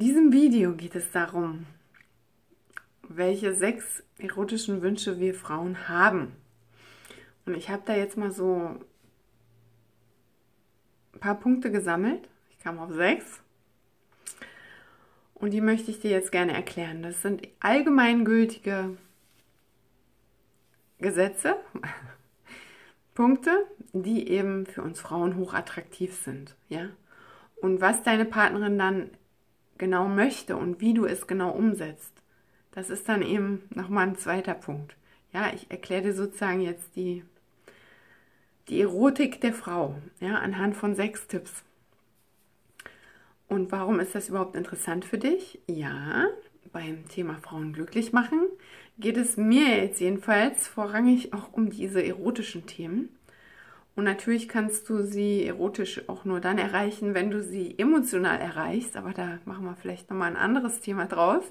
diesem Video geht es darum, welche sechs erotischen Wünsche wir Frauen haben. Und ich habe da jetzt mal so ein paar Punkte gesammelt. Ich kam auf sechs. Und die möchte ich dir jetzt gerne erklären. Das sind allgemeingültige Gesetze, Punkte, die eben für uns Frauen hochattraktiv sind. Ja? Und was deine Partnerin dann genau möchte und wie du es genau umsetzt, das ist dann eben nochmal ein zweiter Punkt. Ja, ich erkläre dir sozusagen jetzt die, die Erotik der Frau, ja, anhand von sechs Tipps. Und warum ist das überhaupt interessant für dich? Ja, beim Thema Frauen glücklich machen geht es mir jetzt jedenfalls vorrangig auch um diese erotischen Themen. Und natürlich kannst du sie erotisch auch nur dann erreichen, wenn du sie emotional erreichst. Aber da machen wir vielleicht nochmal ein anderes Thema draus.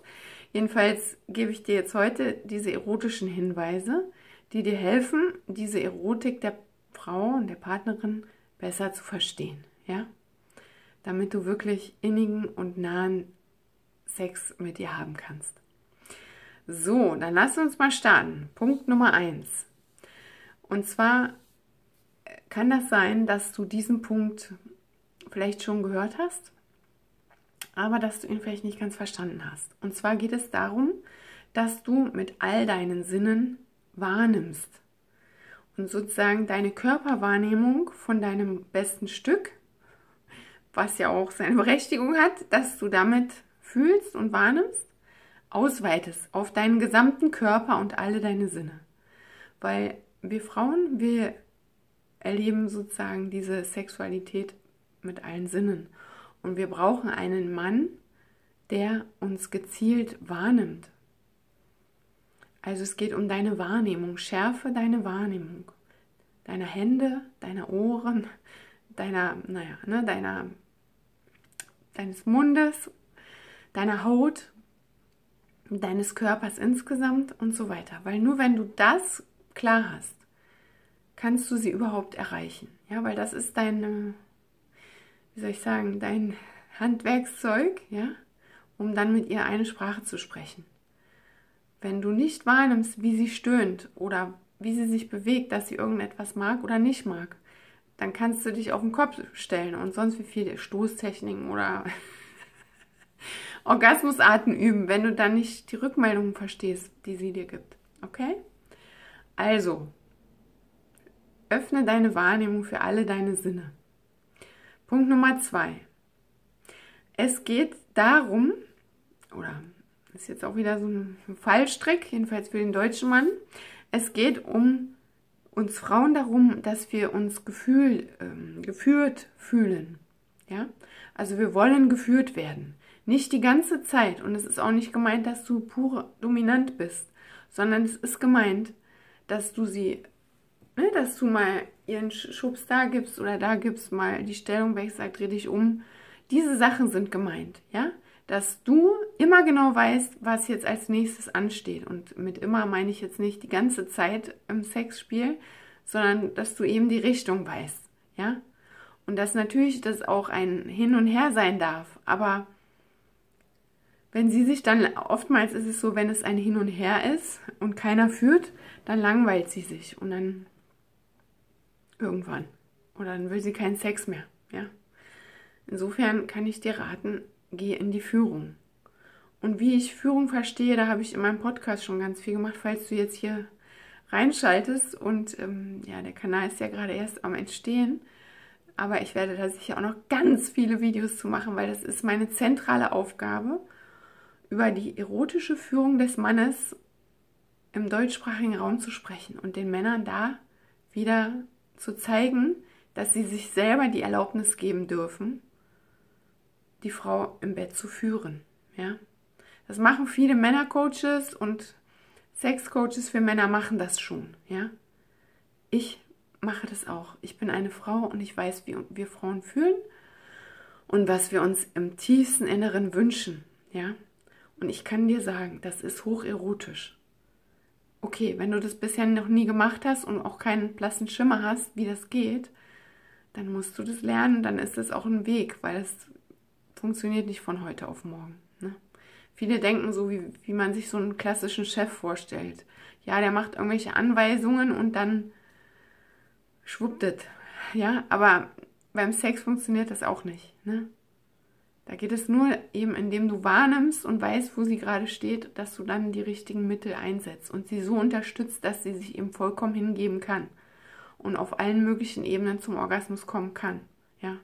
Jedenfalls gebe ich dir jetzt heute diese erotischen Hinweise, die dir helfen, diese Erotik der Frau und der Partnerin besser zu verstehen. Ja? Damit du wirklich innigen und nahen Sex mit ihr haben kannst. So, dann lass uns mal starten. Punkt Nummer eins. Und zwar kann das sein, dass du diesen Punkt vielleicht schon gehört hast, aber dass du ihn vielleicht nicht ganz verstanden hast. Und zwar geht es darum, dass du mit all deinen Sinnen wahrnimmst und sozusagen deine Körperwahrnehmung von deinem besten Stück, was ja auch seine Berechtigung hat, dass du damit fühlst und wahrnimmst, ausweitest auf deinen gesamten Körper und alle deine Sinne. Weil wir Frauen, wir erleben sozusagen diese Sexualität mit allen Sinnen. Und wir brauchen einen Mann, der uns gezielt wahrnimmt. Also es geht um deine Wahrnehmung, schärfe deine Wahrnehmung deiner Hände, deiner Ohren, deiner, naja, ne, deiner, deines Mundes, deiner Haut, deines Körpers insgesamt und so weiter. Weil nur wenn du das klar hast, kannst du sie überhaupt erreichen. Ja, weil das ist dein, wie soll ich sagen, dein Handwerkszeug, ja, um dann mit ihr eine Sprache zu sprechen. Wenn du nicht wahrnimmst, wie sie stöhnt oder wie sie sich bewegt, dass sie irgendetwas mag oder nicht mag, dann kannst du dich auf den Kopf stellen und sonst wie viele Stoßtechniken oder Orgasmusarten üben, wenn du dann nicht die Rückmeldungen verstehst, die sie dir gibt. Okay? Also, Öffne deine Wahrnehmung für alle deine Sinne. Punkt Nummer zwei. Es geht darum, oder ist jetzt auch wieder so ein Fallstrick, jedenfalls für den deutschen Mann. Es geht um uns Frauen darum, dass wir uns gefühl, äh, geführt fühlen. Ja? Also wir wollen geführt werden. Nicht die ganze Zeit. Und es ist auch nicht gemeint, dass du pur dominant bist, sondern es ist gemeint, dass du sie ne, dass du mal ihren Schubs da gibst oder da gibst, mal die Stellung wechselst, dreh dich um. Diese Sachen sind gemeint, ja? Dass du immer genau weißt, was jetzt als nächstes ansteht. Und mit immer meine ich jetzt nicht die ganze Zeit im Sexspiel, sondern dass du eben die Richtung weißt, ja? Und dass natürlich das auch ein Hin und Her sein darf, aber wenn sie sich dann, oftmals ist es so, wenn es ein Hin und Her ist und keiner führt, dann langweilt sie sich und dann Irgendwann. Oder dann will sie keinen Sex mehr. Ja? Insofern kann ich dir raten, geh in die Führung. Und wie ich Führung verstehe, da habe ich in meinem Podcast schon ganz viel gemacht, falls du jetzt hier reinschaltest. Und ähm, ja, der Kanal ist ja gerade erst am Entstehen. Aber ich werde da sicher auch noch ganz viele Videos zu machen, weil das ist meine zentrale Aufgabe, über die erotische Führung des Mannes im deutschsprachigen Raum zu sprechen und den Männern da wieder zu zeigen, dass sie sich selber die Erlaubnis geben dürfen, die Frau im Bett zu führen. Ja? Das machen viele Männercoaches und Sexcoaches für Männer machen das schon. Ja? Ich mache das auch. Ich bin eine Frau und ich weiß, wie wir Frauen fühlen und was wir uns im tiefsten Inneren wünschen. Ja? Und ich kann dir sagen, das ist hocherotisch okay, wenn du das bisher noch nie gemacht hast und auch keinen blassen Schimmer hast, wie das geht, dann musst du das lernen, dann ist das auch ein Weg, weil es funktioniert nicht von heute auf morgen. Ne? Viele denken so, wie, wie man sich so einen klassischen Chef vorstellt. Ja, der macht irgendwelche Anweisungen und dann schwupptet. Ja, aber beim Sex funktioniert das auch nicht. Ne? Da geht es nur eben, indem du wahrnimmst und weißt, wo sie gerade steht, dass du dann die richtigen Mittel einsetzt und sie so unterstützt, dass sie sich eben vollkommen hingeben kann und auf allen möglichen Ebenen zum Orgasmus kommen kann. Ja.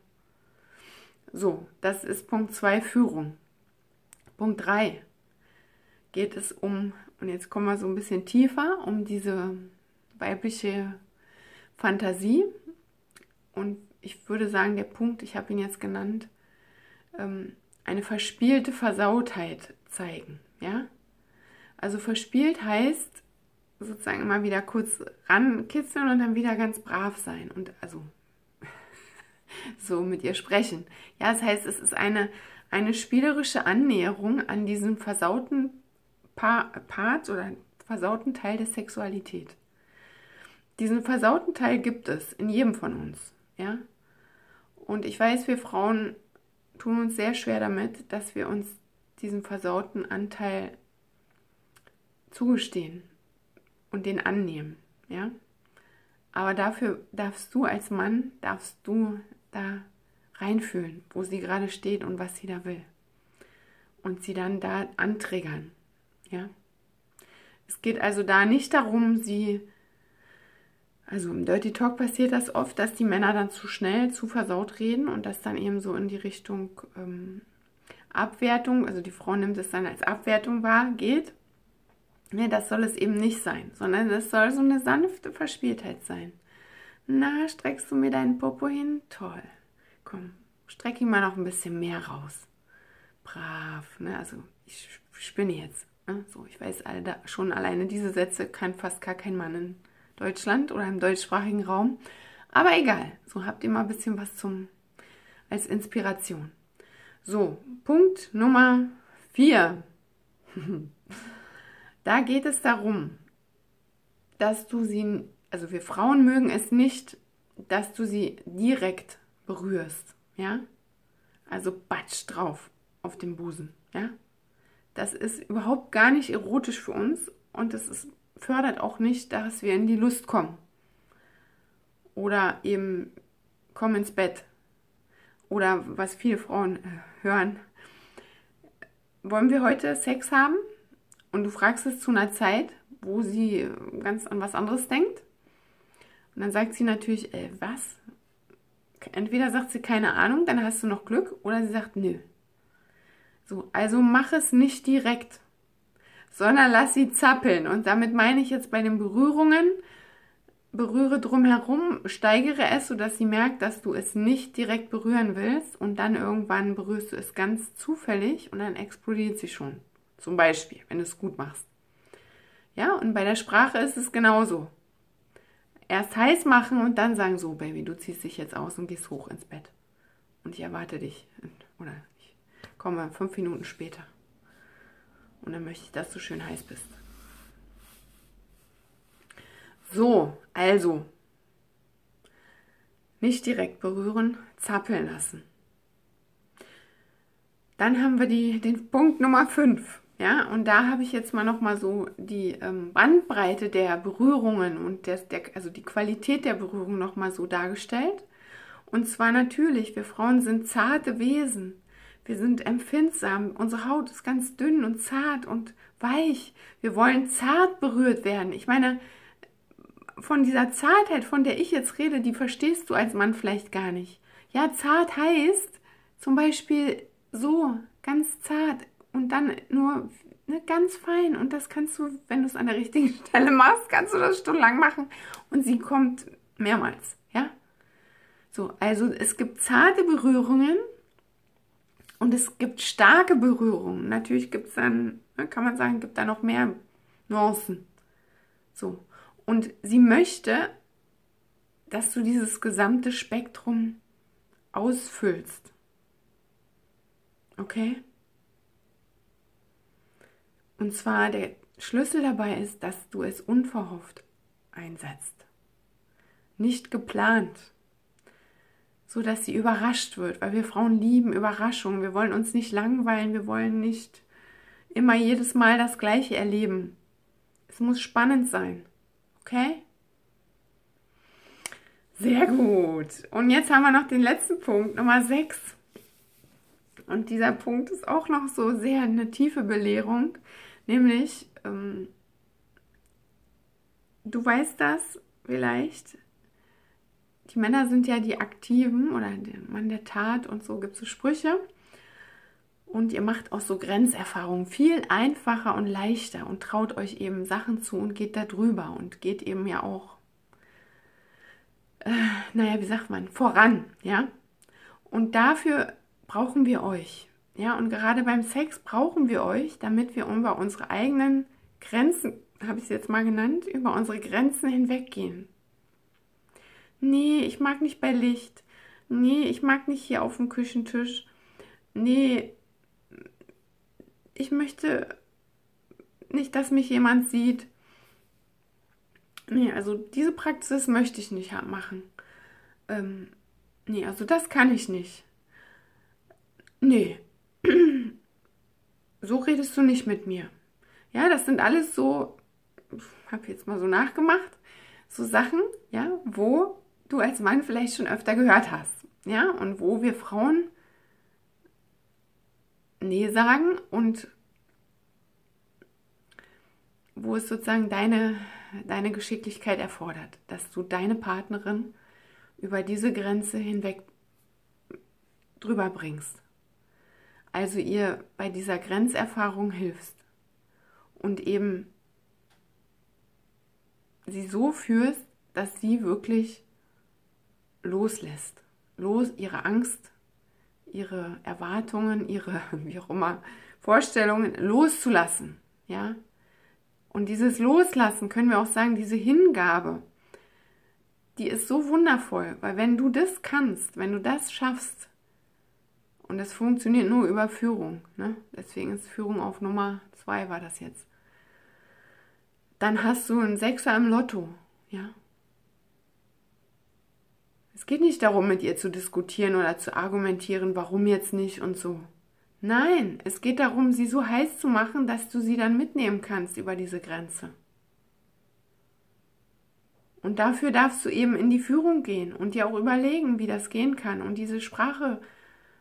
So, das ist Punkt 2 Führung. Punkt 3 geht es um, und jetzt kommen wir so ein bisschen tiefer, um diese weibliche Fantasie. Und ich würde sagen, der Punkt, ich habe ihn jetzt genannt, ähm, eine verspielte Versautheit zeigen. Ja? Also verspielt heißt sozusagen immer wieder kurz rankitzeln und dann wieder ganz brav sein und also so mit ihr sprechen. Ja, das heißt, es ist eine, eine spielerische Annäherung an diesen versauten pa Part oder versauten Teil der Sexualität. Diesen versauten Teil gibt es in jedem von uns, ja. Und ich weiß, wir Frauen tun uns sehr schwer damit, dass wir uns diesen versauten Anteil zugestehen und den annehmen, ja. Aber dafür darfst du als Mann, darfst du da reinfühlen, wo sie gerade steht und was sie da will. Und sie dann da anträgern, ja. Es geht also da nicht darum, sie also im Dirty Talk passiert das oft, dass die Männer dann zu schnell, zu versaut reden und das dann eben so in die Richtung ähm, Abwertung, also die Frau nimmt es dann als Abwertung wahr, geht. Nee, das soll es eben nicht sein, sondern es soll so eine sanfte Verspieltheit sein. Na, streckst du mir deinen Popo hin? Toll. Komm, streck ihn mal noch ein bisschen mehr raus. Brav, ne? Also ich spinne jetzt. Ne? So, ich weiß schon alleine diese Sätze kann fast gar kein Mann in Deutschland oder im deutschsprachigen Raum. Aber egal, so habt ihr mal ein bisschen was zum als Inspiration. So, Punkt Nummer 4. da geht es darum, dass du sie, also wir Frauen mögen es nicht, dass du sie direkt berührst, ja? Also batsch drauf auf dem Busen, ja? Das ist überhaupt gar nicht erotisch für uns und das ist fördert auch nicht, dass wir in die Lust kommen. Oder eben komm ins Bett. Oder was viele Frauen äh, hören. Wollen wir heute Sex haben? Und du fragst es zu einer Zeit, wo sie ganz an was anderes denkt. Und dann sagt sie natürlich, äh, was? Entweder sagt sie keine Ahnung, dann hast du noch Glück, oder sie sagt nö. So, also mach es nicht direkt sondern lass sie zappeln. Und damit meine ich jetzt bei den Berührungen, berühre drumherum, steigere es, sodass sie merkt, dass du es nicht direkt berühren willst und dann irgendwann berührst du es ganz zufällig und dann explodiert sie schon. Zum Beispiel, wenn du es gut machst. Ja, und bei der Sprache ist es genauso. Erst heiß machen und dann sagen, so Baby, du ziehst dich jetzt aus und gehst hoch ins Bett. Und ich erwarte dich. Oder ich komme fünf Minuten später. Und dann möchte ich, dass du schön heiß bist. So, also nicht direkt berühren, zappeln lassen. Dann haben wir die, den Punkt Nummer 5. Ja, und da habe ich jetzt mal nochmal so die ähm, Bandbreite der Berührungen und der, der, also die Qualität der Berührung nochmal so dargestellt. Und zwar natürlich, wir Frauen sind zarte Wesen. Wir sind empfindsam. Unsere Haut ist ganz dünn und zart und weich. Wir wollen zart berührt werden. Ich meine, von dieser Zartheit, von der ich jetzt rede, die verstehst du als Mann vielleicht gar nicht. Ja, zart heißt zum Beispiel so, ganz zart und dann nur ne, ganz fein. Und das kannst du, wenn du es an der richtigen Stelle machst, kannst du das stundenlang machen. Und sie kommt mehrmals, ja. So, also es gibt zarte Berührungen und es gibt starke Berührungen. Natürlich gibt es dann, ne, kann man sagen, gibt da noch mehr Nuancen. So. Und sie möchte, dass du dieses gesamte Spektrum ausfüllst. Okay? Und zwar der Schlüssel dabei ist, dass du es unverhofft einsetzt. Nicht geplant. So dass sie überrascht wird, weil wir Frauen lieben Überraschungen. Wir wollen uns nicht langweilen, wir wollen nicht immer jedes Mal das Gleiche erleben. Es muss spannend sein. Okay? Sehr gut. Und jetzt haben wir noch den letzten Punkt, Nummer 6. Und dieser Punkt ist auch noch so sehr eine tiefe Belehrung, nämlich, ähm, du weißt das vielleicht, die Männer sind ja die Aktiven oder der Mann der Tat und so gibt es so Sprüche. Und ihr macht auch so Grenzerfahrungen viel einfacher und leichter und traut euch eben Sachen zu und geht da drüber und geht eben ja auch, äh, naja, wie sagt man, voran, ja. Und dafür brauchen wir euch, ja. Und gerade beim Sex brauchen wir euch, damit wir über unsere eigenen Grenzen, habe ich es jetzt mal genannt, über unsere Grenzen hinweggehen. Nee, ich mag nicht bei Licht. Nee, ich mag nicht hier auf dem Küchentisch. Nee, ich möchte nicht, dass mich jemand sieht. Nee, also diese Praxis möchte ich nicht machen. Ähm, nee, also das kann ich nicht. Nee. so redest du nicht mit mir. Ja, das sind alles so, habe jetzt mal so nachgemacht, so Sachen, ja, wo du als Mann vielleicht schon öfter gehört hast. Ja, und wo wir Frauen Nee sagen und wo es sozusagen deine, deine Geschicklichkeit erfordert, dass du deine Partnerin über diese Grenze hinweg drüber bringst. Also ihr bei dieser Grenzerfahrung hilfst und eben sie so führst, dass sie wirklich loslässt. Los ihre Angst, ihre Erwartungen, ihre, wie auch immer, Vorstellungen loszulassen. Ja? Und dieses Loslassen, können wir auch sagen, diese Hingabe, die ist so wundervoll, weil wenn du das kannst, wenn du das schaffst, und das funktioniert nur über Führung, ne? deswegen ist Führung auf Nummer zwei war das jetzt, dann hast du einen Sechser im Lotto, ja, es geht nicht darum, mit ihr zu diskutieren oder zu argumentieren, warum jetzt nicht und so. Nein, es geht darum, sie so heiß zu machen, dass du sie dann mitnehmen kannst über diese Grenze. Und dafür darfst du eben in die Führung gehen und dir auch überlegen, wie das gehen kann und diese Sprache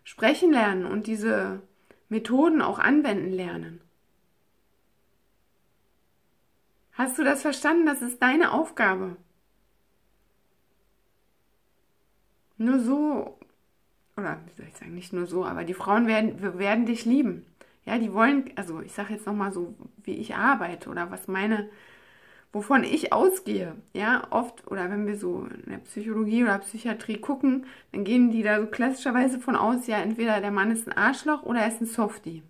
sprechen lernen und diese Methoden auch anwenden lernen. Hast du das verstanden? Das ist deine Aufgabe. Nur so, oder wie soll ich sagen, nicht nur so, aber die Frauen werden, werden dich lieben. Ja, die wollen, also ich sage jetzt nochmal so, wie ich arbeite oder was meine, wovon ich ausgehe. Ja, oft, oder wenn wir so in der Psychologie oder Psychiatrie gucken, dann gehen die da so klassischerweise von aus, ja, entweder der Mann ist ein Arschloch oder er ist ein Softie.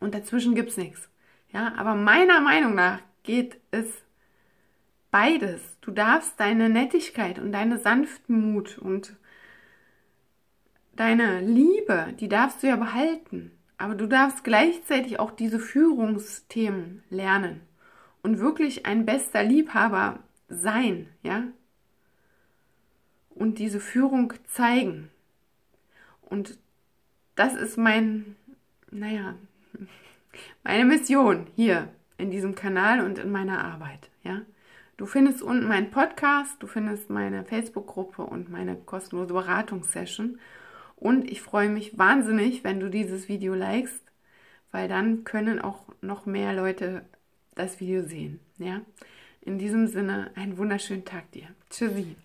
Und dazwischen gibt es nichts. Ja, aber meiner Meinung nach geht es beides. Du darfst deine Nettigkeit und deine Sanftmut und deine Liebe, die darfst du ja behalten. Aber du darfst gleichzeitig auch diese Führungsthemen lernen und wirklich ein bester Liebhaber sein, ja? Und diese Führung zeigen. Und das ist mein, naja, meine Mission hier in diesem Kanal und in meiner Arbeit, ja? Du findest unten meinen Podcast, du findest meine Facebook-Gruppe und meine kostenlose Beratungssession. Und ich freue mich wahnsinnig, wenn du dieses Video likest, weil dann können auch noch mehr Leute das Video sehen. Ja? In diesem Sinne, einen wunderschönen Tag dir. Tschüssi.